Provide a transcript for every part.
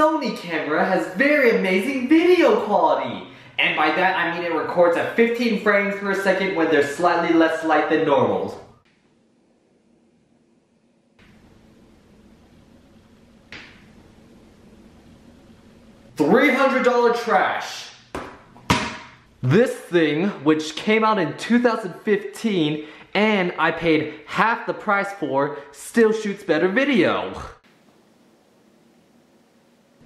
Sony camera has very amazing video quality. And by that I mean it records at 15 frames per second when there's slightly less light than normal. $300 trash. This thing, which came out in 2015 and I paid half the price for, still shoots better video.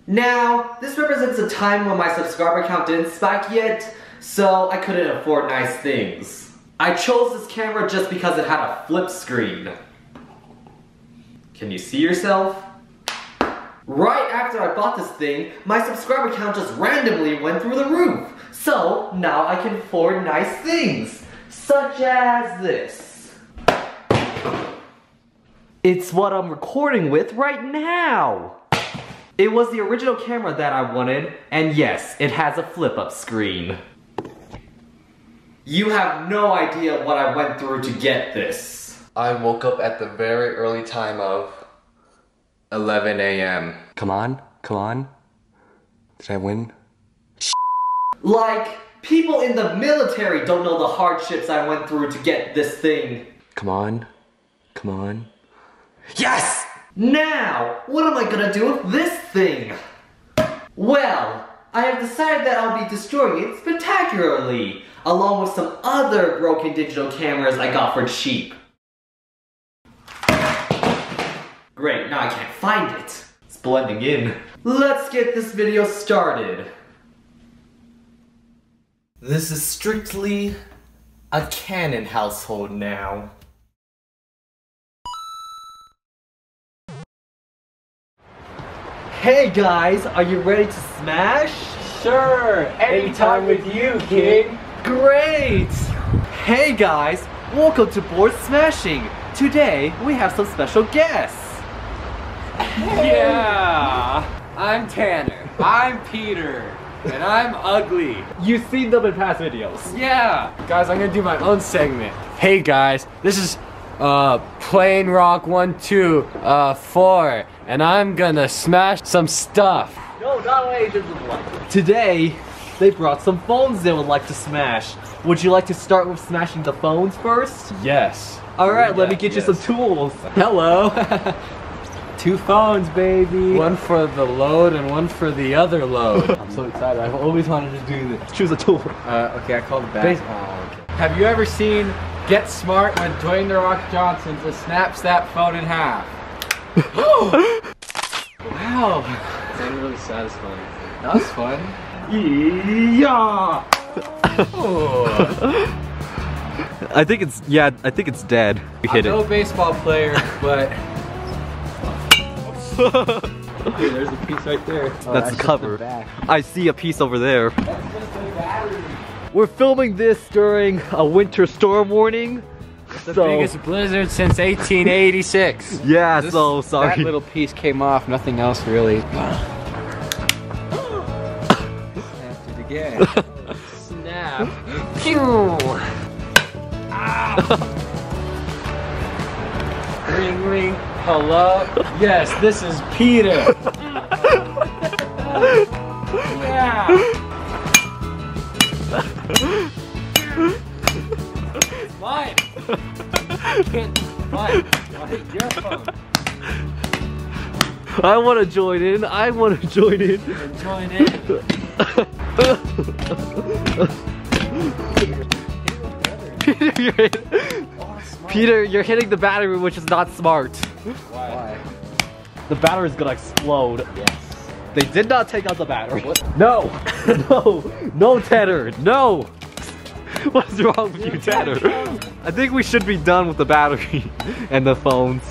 Now, this represents a time when my subscriber count didn't spike yet, so I couldn't afford nice things. I chose this camera just because it had a flip screen. Can you see yourself? Right after I bought this thing, my subscriber count just randomly went through the roof. So, now I can afford nice things, such as this. It's what I'm recording with right now. It was the original camera that I wanted, and yes, it has a flip-up screen. You have no idea what I went through to get this. I woke up at the very early time of 11 a.m. Come on, come on. Did I win? Like, people in the military don't know the hardships I went through to get this thing. Come on, come on. Yes! Now, what am I gonna do with this thing? Well, I have decided that I'll be destroying it spectacularly, along with some other broken digital cameras I got for cheap. Great, now I can't find it. It's blending in. Let's get this video started. This is strictly a Canon household now. Hey guys, are you ready to smash? Sure, anytime with you, kid. Great! Hey guys, welcome to Bored Smashing. Today we have some special guests. Yeah. I'm Tanner. I'm Peter. And I'm ugly. You've seen them in past videos. Yeah. Guys, I'm gonna do my own segment. Hey guys, this is uh Plain Rock 1 2 uh 4 and I'm gonna smash some stuff. No, not Agents of Light. Today, they brought some phones they would like to smash. Would you like to start with smashing the phones first? Yes. Alright, let me Yeah, get you some tools. Hello. Two phones, baby. One for the load and one for the other load. I'm so excited. I've always wanted to do this. Choose a tool. Uh, okay, I called it back. Oh, okay. Have you ever seen Get Smart when Dwayne The Rock Johnson just snaps that phone in half? Wow. That's really satisfying. That was fun. Yeah. Oh. I think it's yeah. I think it's dead. You I'm no baseball player, but. Hey, there's a piece right there. Oh, That's the cover. back. I see a piece over there. We're filming this during a winter storm warning. The so biggest blizzard since 1886. yeah, This- so sorry. That little piece came off, nothing else really. Snapped it again. Snap. Pew! Ah. ring ring. Hello? Yes, this is Peter. yeah. Can't mine. Mine. Your phone. I want to join in. I want to join in. Join in. Peter, you're hit- Peter, you're hitting the battery, which is not smart. Why? The battery's gonna explode. Yes. They did not take out the battery. What? No, no, no, Tanner, no. What is wrong with you, Tanner? I think we should be done with the battery and the phones.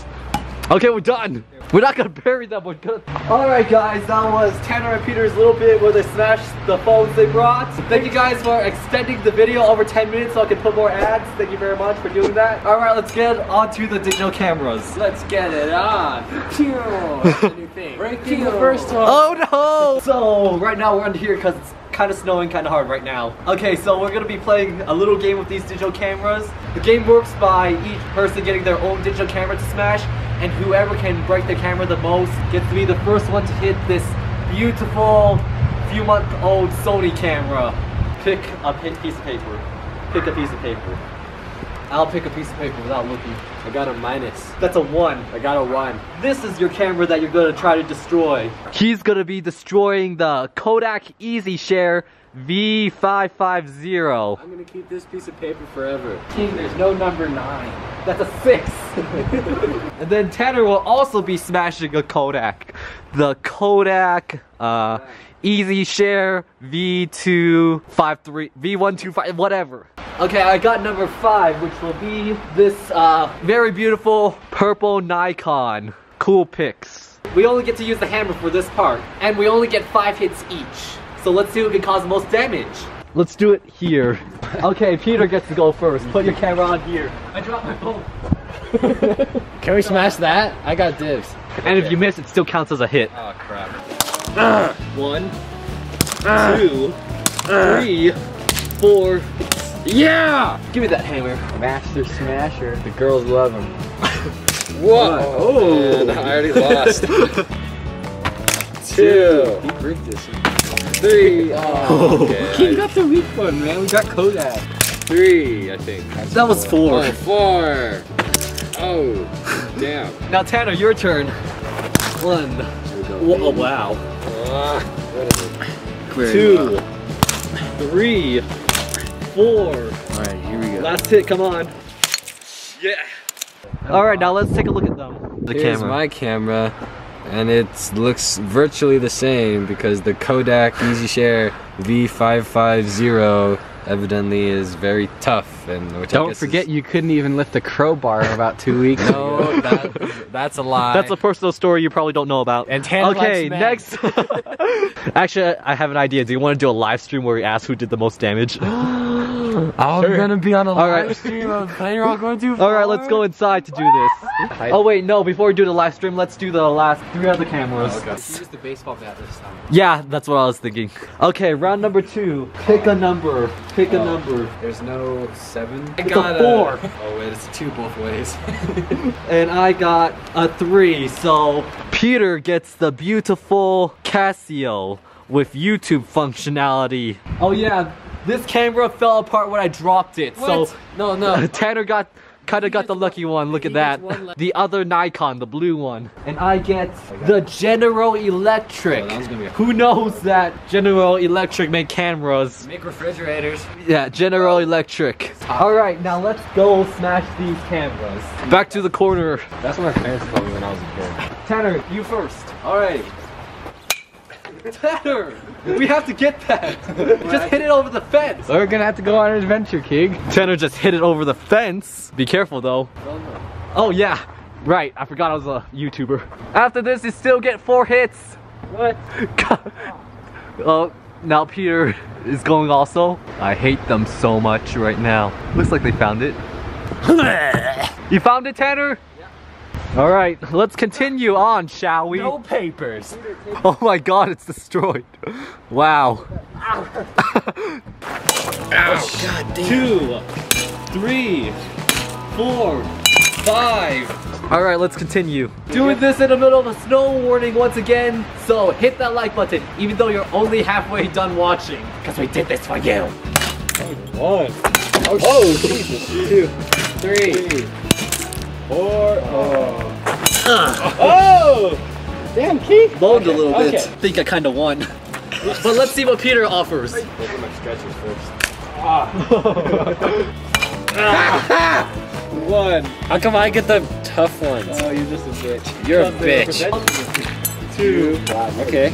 Okay, we're done. We're not gonna bury them. We're gonna. All right, guys. That was Tanner and Peter's little bit where they smashed the phones they brought. Thank you guys for extending the video over 10 minutes so I can put more ads. Thank you very much for doing that. All right, let's get on to the digital cameras. Let's get it on. Breaking the first one. Oh no! So right now we're under here because it's kind of snowing kind of hard right now. Okay, so we're gonna be playing a little game with these digital cameras. The game works by each person getting their own digital camera to smash, and whoever can break the camera the most gets to be the first one to hit this beautiful few month old Sony camera. Pick a piece of paper. Pick a piece of paper. I'll pick a piece of paper without looking. I got a minus. That's a one. I got a one. This is your camera that you're gonna try to destroy. He's gonna be destroying the Kodak EasyShare V550. I'm gonna keep this piece of paper forever. King, there's no number nine. That's a six. and then Tanner will also be smashing a Kodak. The Kodak uh, EasyShare V253, V125, whatever. Okay, I got number five, which will be this uh, very beautiful purple Nikon. Coolpix. We only get to use the hammer for this part, and we only get five hits each. So let's see who can cause the most damage. Let's do it here. Okay, Peter gets to go first. Put your camera on here. I dropped my phone. Can we smash that? I got dibs. And if you miss, it still counts as a hit. Oh crap. One, two, three, four. Yeah! Give me that hammer. Master Smasher. The girls love him. Whoa! Oh, man, I already lost. Two. He bricked this. Three. Oh, oh okay. King got the weak one, man. We got Kodak. Three, I think. That was four. Oh, four. Oh, damn. Now Tanner, your turn. One. Whoa, oh, wow. What is it? Two. Three. Four. Alright, here we go. Last hit, come on. Yeah. All right, now let's take a look at them. The Here's camera. my camera, and it looks virtually the same because the Kodak EasyShare V550 evidently is very tough, and which I Don't guess forget is, you couldn't even lift a crowbar in about two weeks. no, that, that's a lie. That's a personal story you probably don't know about. And Tanner okay, likes next. Actually, I have an idea. Do you want to do a live stream where we ask who did the most damage? I'm gonna be on a All right. live stream of Plain Rock Going Too All right, let's go inside to do this. Oh wait, no. Before we do the live stream, let's do the last three other cameras. Use the baseball bat this time. Yeah, that's what I was thinking. Okay, round number two. Pick a number. Pick a Oh. number. There's no seven. I It's a got four. Oh wait, it's two both ways. And I got a three, so Peter gets the beautiful Casio with YouTube functionality. Oh yeah, this camera fell apart when I dropped it, so no, no. Tanner got kind of got the lucky one. Look at that. gets one le- The other Nikon, the blue one, and I get the General Electric. Oh, that gonna be Who knows that General Electric make cameras? Make refrigerators. Yeah, General Electric. All right, now let's go smash these cameras. Back to the corner. That's what my parents told me when I was a kid. Tanner, you first. Alright. Tanner, we have to get that. just hit it over the fence. We're gonna have to go on an adventure, King. Tanner just hit it over the fence. Be careful though. Oh yeah, right. I forgot I was a YouTuber. After this, you still get four hits. What? oh, now Peter is going also. I hate them so much right now. Looks like they found it. you found it, Tanner? All right, let's continue on, shall we? No papers. Oh my god, it's destroyed. Wow. Ouch. Two, three, four, five. All right, let's continue. Doing this in the middle of a snow warning once again. So hit that like button, even though you're only halfway done watching, because we did this for you. One. Oh, oh Jesus. Two. Three. Four. Oh. Uh, ah. Oh! Damn, Keith. Moaned a little bit. Okay. Think I kind of won. but let's see what Peter offers. Look at my stretches first. Ah. One. How come I get the tough ones? Oh, you're just a bitch. You're a bitch. Two, Okay.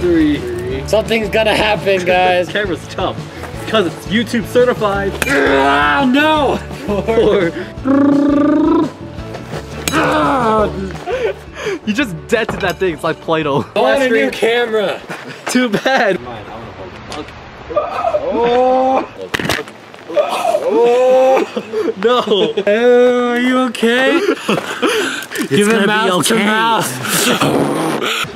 three. Something's gonna happen, guys. Camera's tough because it's YouTube certified. oh no! Four. you just dented that thing. It's like Play-Doh. I want a new camera. Too bad. Oh. Oh. No. Oh, are you okay? Give gonna it be mouth to okay. mouth.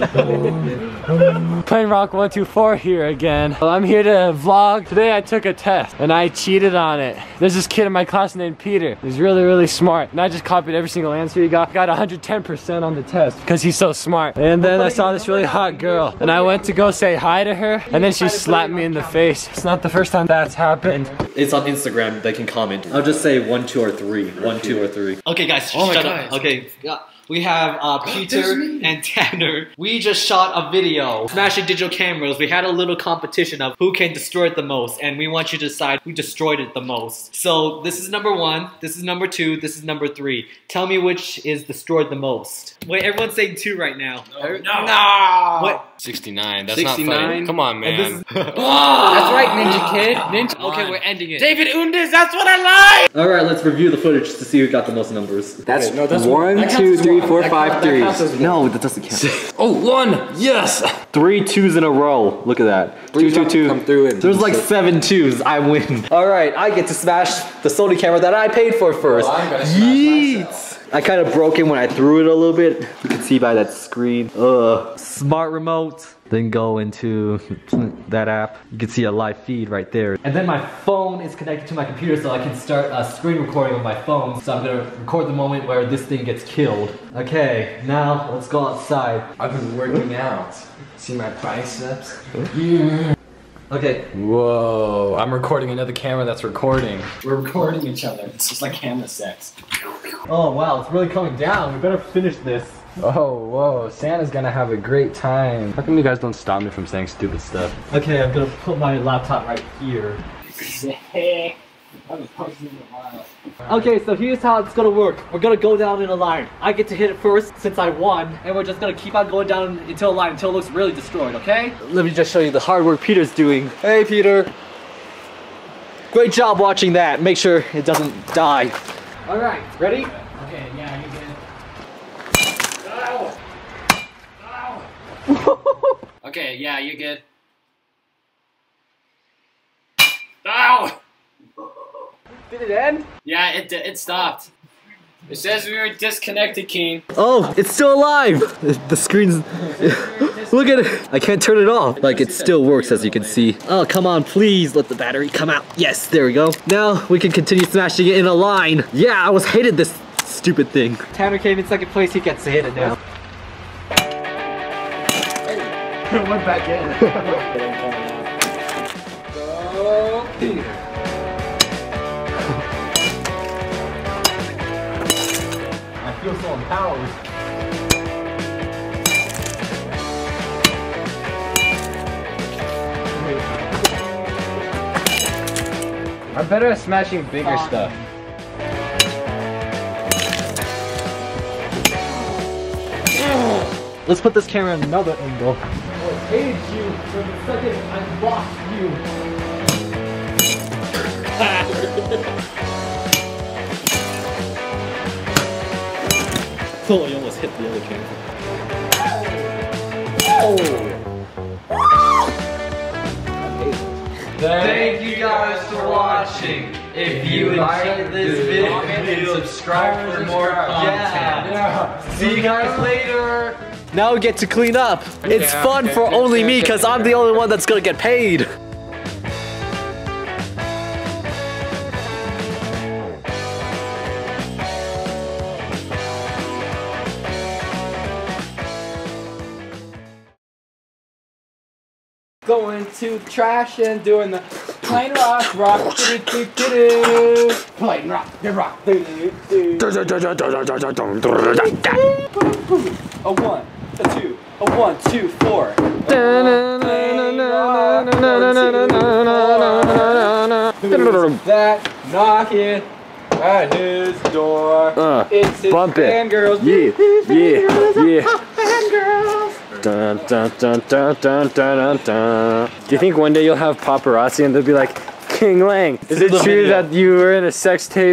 Plain Rock 124 here again. Well, I'm here to vlog. Today I took a test and I cheated on it. There's this kid in my class named Peter. He's really, really smart. And I just copied every single answer he got. Got 110% on the test because he's so smart. And then I saw this really hot girl and I went to go say hi to her and then she slapped me in the face. It's not the first time that's happened. It's on Instagram. They can comment. I'll just say one, two, or three. One, two, or three. Okay, guys, Oh my shut God. up. Okay, yeah. We have uh, Peter and Tanner. We just shot a video smashing digital cameras. We had a little competition of who can destroy it the most, and we want you to decide who destroyed it the most. So this is number one. This is number two. This is number three. Tell me which is destroyed the most. Wait, everyone's saying two right now. No. No. What? 69. That's not funny. 69? Come on, man. is- That's ah! right, Ninja Kid. Ninja. Okay, we're ending it. David Undes, that's what I like! All right, let's review the footage to see who got the most numbers. That's no, that's- one, that counts two, as three, one. four, That five count- that threes. No, that doesn't count. Oh, one! Yes! Three twos in a row. Look at that. Two, two, two. Come through and There's like seven twos. I win. All right, I get to smash the Sony camera that I paid for first. Well, I'm gonna smash Yeet. I kind of broke it when I threw it a little bit. You can see by that screen. Ugh. Smart remote. Then go into that app. You can see a live feed right there. And then my phone is connected to my computer so I can start a screen recording on my phone. So I'm gonna record the moment where this thing gets killed. Okay, now let's go outside. I've been working out. See my biceps? Yeah. Okay, Whoa, I'm recording another camera that's recording. We're recording each other. It's just like camera sex. Oh wow, it's really coming down. We better finish this. Oh, whoa, Santa's gonna have a great time. How come you guys don't stop me from saying stupid stuff? Okay, I'm gonna put my laptop right here. Okay, so here's how it's gonna work. We're gonna go down in a line. I get to hit it first since I won, and we're just gonna keep on going down until a line until it looks really destroyed, okay? Let me just show you the hard work Peter's doing. Hey, Peter. Great job watching that. Make sure it doesn't die. All right, ready? Okay, yeah, you get Okay, yeah, you good. Ow! Did it end? Yeah, it, it stopped. It says we were disconnected, King. Oh, it's still alive! The screen's. Look at it! I can't turn it off. Like, it still works as you can see. Oh, come on, please let the battery come out. Yes, there we go. Now we can continue smashing it in a line. Yeah, I was hated this stupid thing. Tanner came in second place, he gets to hit it now. went back in. I feel so empowered. I'm better at smashing bigger stuff. Let's put this camera in another angle. I hated you from the second I lost you. oh, you almost hit the other camera. Oh! Thank you guys for watching. If you enjoyed this video, subscribe for more content. See you guys later. Now we get to clean up. It's Yeah. fun for only me because I'm the only one that's gonna get paid. Going to the trash and doing the plain rock, rock, do do do do Plain rock, the rock, do do do. A one, a two, a one, two, four. Plain rock, Who's that knocking at his door? Uh, it's his bump it. fangirls. Yeah, yeah, yeah. Fangirls. Dun, dun, dun, dun, dun, dun, dun, dun. Do you think one day you'll have paparazzi and they'll be like, King Lang, is it true video. that you were in a sex tape